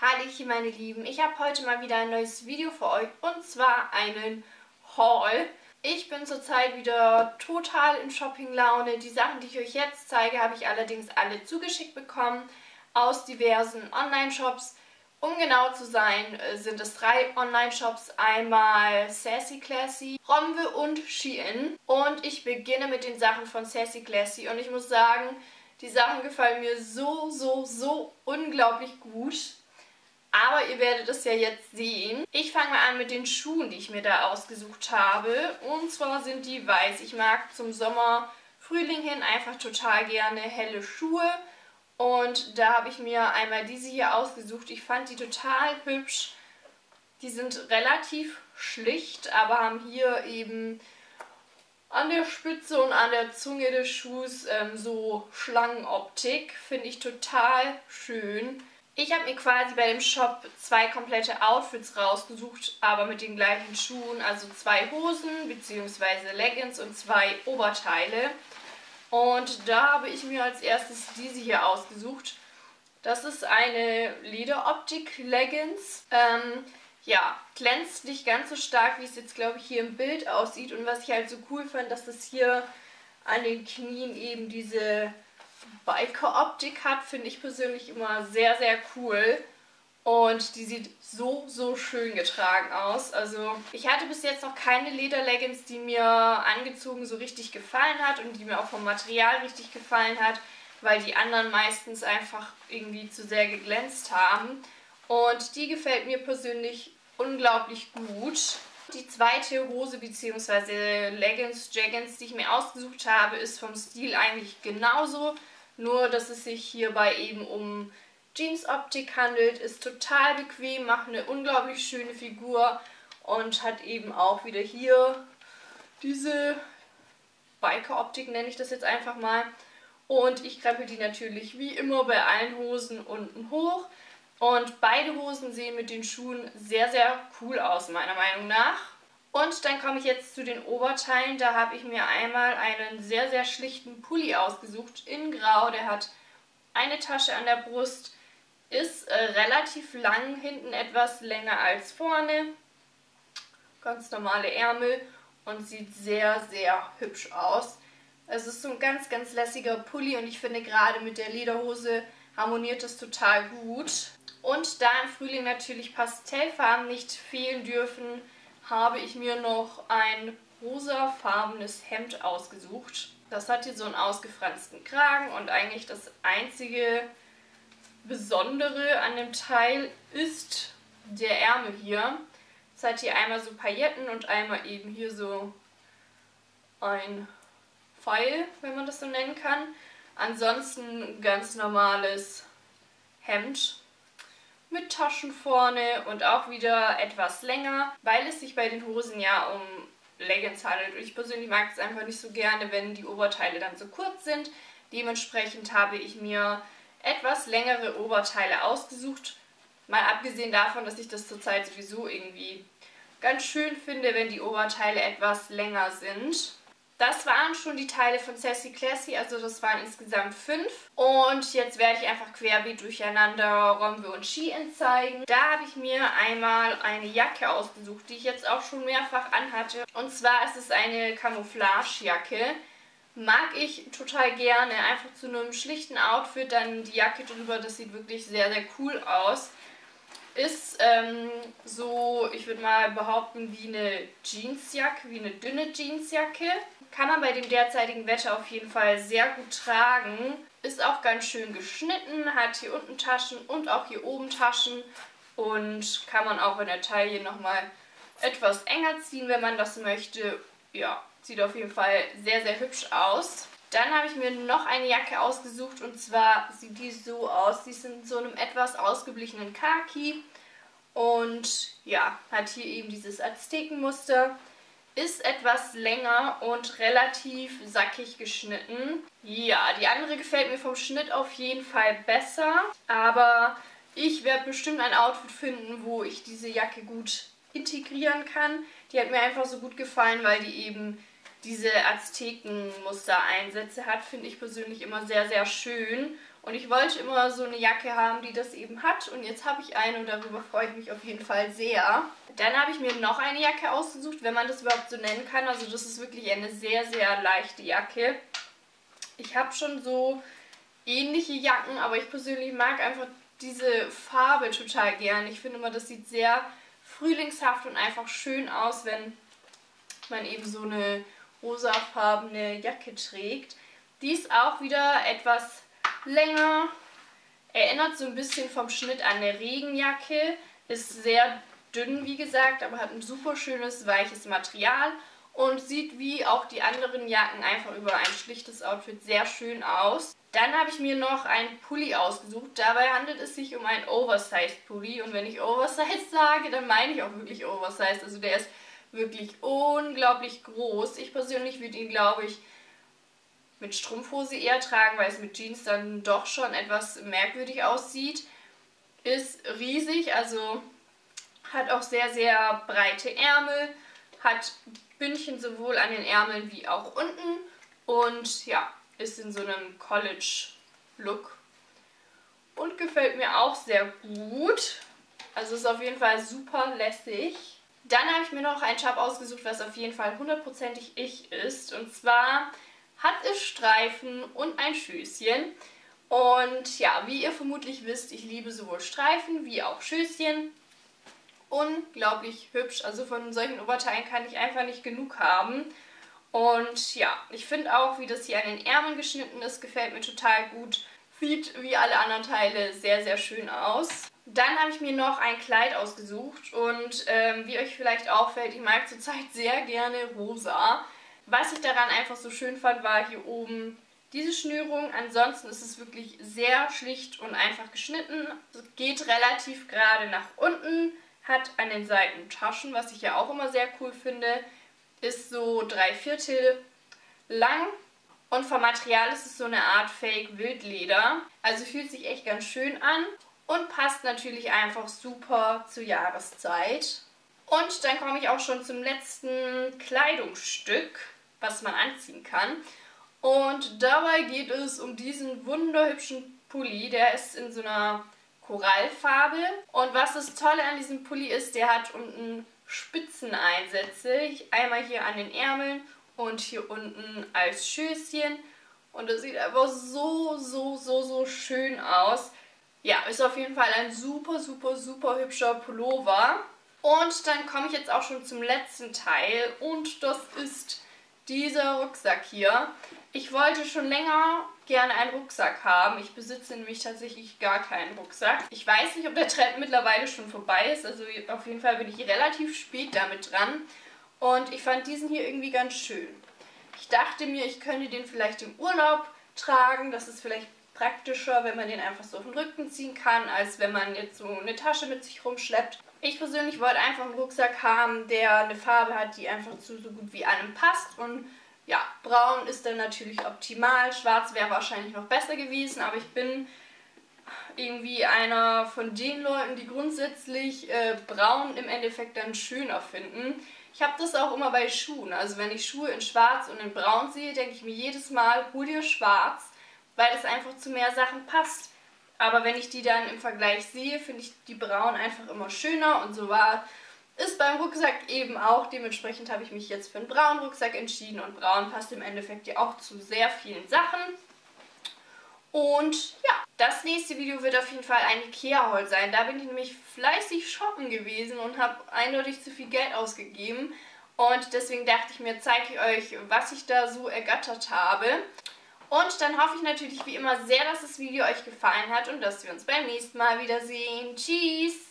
Hallöchen meine Lieben, ich habe heute mal wieder ein neues Video für euch und zwar einen Haul. Ich bin zurzeit wieder total in Shopping-Laune. Die Sachen, die ich euch jetzt zeige, habe ich allerdings alle zugeschickt bekommen aus diversen Online-Shops. Um genau zu sein, äh, sind es drei Online-Shops. Einmal Sassy Classy, Romwe und Shein. Und ich beginne mit den Sachen von Sassy Classy und ich muss sagen, die Sachen gefallen mir so, so, so unglaublich gut. Aber ihr werdet es ja jetzt sehen. Ich fange mal an mit den Schuhen, die ich mir da ausgesucht habe. Und zwar sind die weiß. Ich mag zum Sommer, Frühling hin einfach total gerne helle Schuhe. Und da habe ich mir einmal diese hier ausgesucht. Ich fand die total hübsch. Die sind relativ schlicht, aber haben hier eben an der Spitze und an der Zunge des Schuhs ähm, so Schlangenoptik. Finde ich total schön. Ich habe mir quasi bei dem Shop zwei komplette Outfits rausgesucht, aber mit den gleichen Schuhen. Also zwei Hosen bzw. Leggings und zwei Oberteile. Und da habe ich mir als erstes diese hier ausgesucht. Das ist eine Lederoptik-Leggings. Ähm, ja, glänzt nicht ganz so stark, wie es jetzt, glaube ich, hier im Bild aussieht. Und was ich halt so cool fand, dass es hier an den Knien eben diese Biker-Optik hat, finde ich persönlich immer sehr, sehr cool. Und die sieht so, so schön getragen aus. Also ich hatte bis jetzt noch keine Lederleggings, die mir angezogen so richtig gefallen hat und die mir auch vom Material richtig gefallen hat, weil die anderen meistens einfach irgendwie zu sehr geglänzt haben. Und die gefällt mir persönlich unglaublich gut. Die zweite Hose bzw. Leggings, Jaggins, die ich mir ausgesucht habe, ist vom Stil eigentlich genauso. Nur, dass es sich hierbei eben um Jeans-Optik handelt, ist total bequem, macht eine unglaublich schöne Figur und hat eben auch wieder hier diese Biker-Optik, nenne ich das jetzt einfach mal. Und ich krempel die natürlich wie immer bei allen Hosen unten hoch. Und beide Hosen sehen mit den Schuhen sehr, sehr cool aus, meiner Meinung nach. Und dann komme ich jetzt zu den Oberteilen. Da habe ich mir einmal einen sehr, sehr schlichten Pulli ausgesucht in Grau. Der hat eine Tasche an der Brust, ist äh, relativ lang, hinten etwas länger als vorne. Ganz normale Ärmel und sieht sehr, sehr hübsch aus. Es ist so ein ganz, ganz lässiger Pulli und ich finde gerade mit der Lederhose harmoniert das total gut. Und da im Frühling natürlich Pastellfarben nicht fehlen dürfen, habe ich mir noch ein rosafarbenes Hemd ausgesucht. Das hat hier so einen ausgefransten Kragen und eigentlich das einzige Besondere an dem Teil ist der Ärmel hier. Es hat hier einmal so Pailletten und einmal eben hier so ein Pfeil, wenn man das so nennen kann. Ansonsten ganz normales Hemd mit Taschen vorne und auch wieder etwas länger, weil es sich bei den Hosen ja um Leggings handelt. Und ich persönlich mag es einfach nicht so gerne, wenn die Oberteile dann so kurz sind. Dementsprechend habe ich mir etwas längere Oberteile ausgesucht. Mal abgesehen davon, dass ich das zurzeit sowieso irgendwie ganz schön finde, wenn die Oberteile etwas länger sind. Das waren schon die Teile von Sassy Classy, also das waren insgesamt fünf. Und jetzt werde ich einfach querbeet durcheinander Romwe und Shein zeigen. Da habe ich mir einmal eine Jacke ausgesucht, die ich jetzt auch schon mehrfach anhatte. Und zwar ist es eine Camouflagejacke. Mag ich total gerne. Einfach zu einem schlichten Outfit, dann die Jacke drüber, das sieht wirklich sehr, sehr cool aus. Ist ähm, so, ich würde mal behaupten, wie eine Jeansjacke, wie eine dünne Jeansjacke. Kann man bei dem derzeitigen Wetter auf jeden Fall sehr gut tragen. Ist auch ganz schön geschnitten, hat hier unten Taschen und auch hier oben Taschen. Und kann man auch in der Taille nochmal etwas enger ziehen, wenn man das möchte. Ja, sieht auf jeden Fall sehr, sehr hübsch aus. Dann habe ich mir noch eine Jacke ausgesucht und zwar sieht die so aus. Die ist in so einem etwas ausgeblichenen Khaki und ja, hat hier eben dieses Aztekenmuster ist etwas länger und relativ sackig geschnitten. Ja, die andere gefällt mir vom Schnitt auf jeden Fall besser, aber ich werde bestimmt ein Outfit finden, wo ich diese Jacke gut integrieren kann. Die hat mir einfach so gut gefallen, weil die eben diese Aztekenmuster-Einsätze hat, finde ich persönlich immer sehr, sehr schön. Und ich wollte immer so eine Jacke haben, die das eben hat. Und jetzt habe ich eine und darüber freue ich mich auf jeden Fall sehr. Dann habe ich mir noch eine Jacke ausgesucht, wenn man das überhaupt so nennen kann. Also das ist wirklich eine sehr, sehr leichte Jacke. Ich habe schon so ähnliche Jacken, aber ich persönlich mag einfach diese Farbe total gern. Ich finde immer, das sieht sehr frühlingshaft und einfach schön aus, wenn man eben so eine rosafarbene Jacke trägt. Die ist auch wieder etwas länger, erinnert so ein bisschen vom Schnitt an eine Regenjacke, ist sehr dünn wie gesagt, aber hat ein super schönes weiches Material und sieht wie auch die anderen Jacken einfach über ein schlichtes Outfit sehr schön aus. Dann habe ich mir noch einen Pulli ausgesucht. Dabei handelt es sich um einen Oversized Pulli. Und wenn ich Oversized sage, dann meine ich auch wirklich Oversized. Also der ist wirklich unglaublich groß. Ich persönlich würde ihn, glaube ich, mit Strumpfhose eher tragen, weil es mit Jeans dann doch schon etwas merkwürdig aussieht. Ist riesig, also hat auch sehr, sehr breite Ärmel, hat Bündchen sowohl an den Ärmeln wie auch unten und ja, ist in so einem College-Look und gefällt mir auch sehr gut. Also ist auf jeden Fall super lässig. Dann habe ich mir noch ein Top ausgesucht, was auf jeden Fall hundertprozentig ich ist. Und zwar hat es Streifen und ein Schößchen. Und ja, wie ihr vermutlich wisst, ich liebe sowohl Streifen wie auch Schößchen. Unglaublich hübsch. Also von solchen Oberteilen kann ich einfach nicht genug haben. Und ja, ich finde auch, wie das hier an den Ärmeln geschnitten ist, gefällt mir total gut. Sieht wie alle anderen Teile sehr, sehr schön aus. Dann habe ich mir noch ein Kleid ausgesucht und ähm, wie euch vielleicht auffällt, ich mag zurzeit sehr gerne rosa. Was ich daran einfach so schön fand, war hier oben diese Schnürung. Ansonsten ist es wirklich sehr schlicht und einfach geschnitten. Es geht relativ gerade nach unten, hat an den Seiten Taschen, was ich ja auch immer sehr cool finde ist so drei Viertel lang und vom Material ist es so eine Art Fake Wildleder. Also fühlt sich echt ganz schön an und passt natürlich einfach super zur Jahreszeit. Und dann komme ich auch schon zum letzten Kleidungsstück, was man anziehen kann. Und dabei geht es um diesen wunderhübschen Pulli. Der ist in so einer Korallfarbe. Und was das Tolle an diesem Pulli ist, der hat unten Spitzeneinsätze. Einmal hier an den Ärmeln und hier unten als Schößchen. Und das sieht einfach so, so, so, so schön aus. Ja, ist auf jeden Fall ein super, super, super hübscher Pullover. Und dann komme ich jetzt auch schon zum letzten Teil und das ist dieser Rucksack hier. Ich wollte schon länger gerne einen Rucksack haben. Ich besitze nämlich tatsächlich gar keinen Rucksack. Ich weiß nicht, ob der Trend mittlerweile schon vorbei ist. Also auf jeden Fall bin ich relativ spät damit dran. Und ich fand diesen hier irgendwie ganz schön. Ich dachte mir, ich könnte den vielleicht im Urlaub tragen. Das ist vielleicht praktischer, wenn man den einfach so auf den Rücken ziehen kann, als wenn man jetzt so eine Tasche mit sich rumschleppt. Ich persönlich wollte einfach einen Rucksack haben, der eine Farbe hat, die einfach zu so gut wie allem passt und ja, braun ist dann natürlich optimal. Schwarz wäre wahrscheinlich noch besser gewesen, aber ich bin irgendwie einer von den Leuten, die grundsätzlich äh, braun im Endeffekt dann schöner finden. Ich habe das auch immer bei Schuhen. Also wenn ich Schuhe in schwarz und in braun sehe, denke ich mir jedes Mal, hol dir schwarz, weil es einfach zu mehr Sachen passt. Aber wenn ich die dann im Vergleich sehe, finde ich die braun einfach immer schöner und so war ist beim Rucksack eben auch. Dementsprechend habe ich mich jetzt für einen braunen Rucksack entschieden und braun passt im Endeffekt ja auch zu sehr vielen Sachen. Und ja, das nächste Video wird auf jeden Fall ein Ikea-Haul sein. Da bin ich nämlich fleißig shoppen gewesen und habe eindeutig zu viel Geld ausgegeben. Und deswegen dachte ich mir, zeige ich euch, was ich da so ergattert habe. Und dann hoffe ich natürlich wie immer sehr, dass das Video euch gefallen hat und dass wir uns beim nächsten Mal wiedersehen. Tschüss!